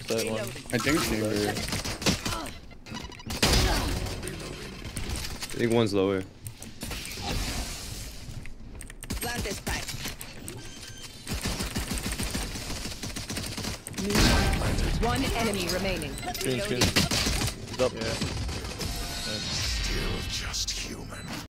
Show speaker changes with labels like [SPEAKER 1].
[SPEAKER 1] site one.
[SPEAKER 2] I think it's chamber.
[SPEAKER 3] I think one's lower.
[SPEAKER 4] One enemy remaining.
[SPEAKER 1] Screen, screen. He's up.
[SPEAKER 5] Still just human.